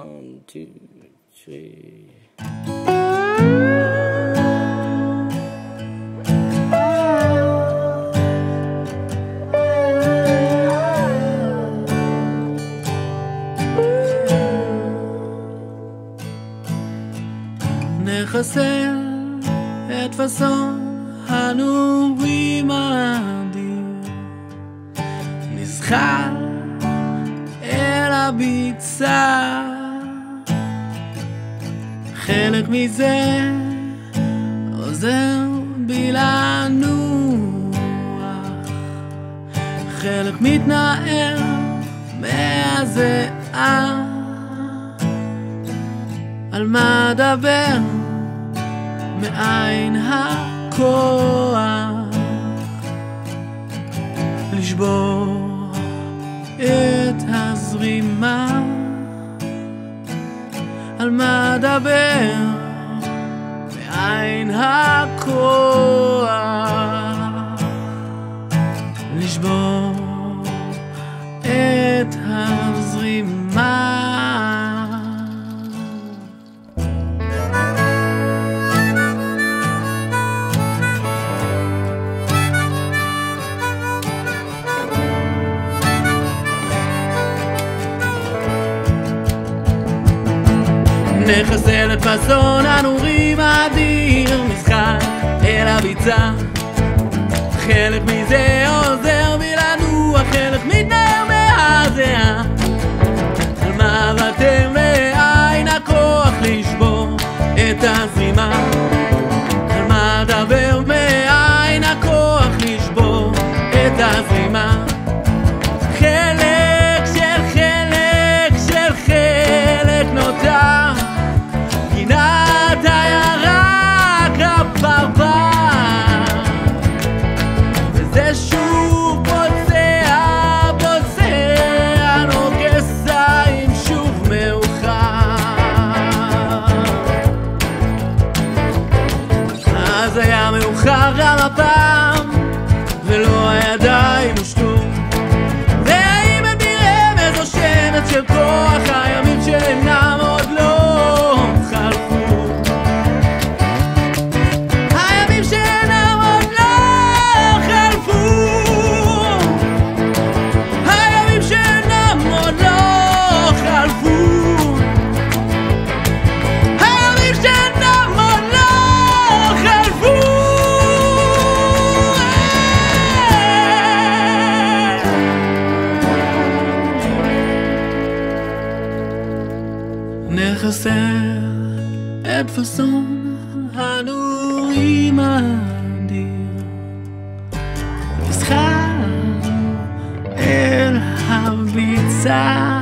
One, two, three. נחסל את פאסון הנורים האדיר נזכר אל הביצה חלק מזה עוזר בי לנוח. חלק מתנער מהזיעה. על מה אדבר? מאין הכוח? לשבור מה אדבר מאין הכוח לשבור את הזרימה נחסל את פאסון הנורים האדיר משחק אל הביצה. חלק מזה עוזר בי לנוח חלק מתנער מהזיעה. על מה ואתם מאין הכוח לשבור את הזרימה על מה אדבר מאין הכוח לשבור את הזרימה מאוחר גם הפעם ולא הידיים הושטו. והאם את ברמז או שמץ של כוח חסר אפ פסון אנו אימא די סחר אל הביצה.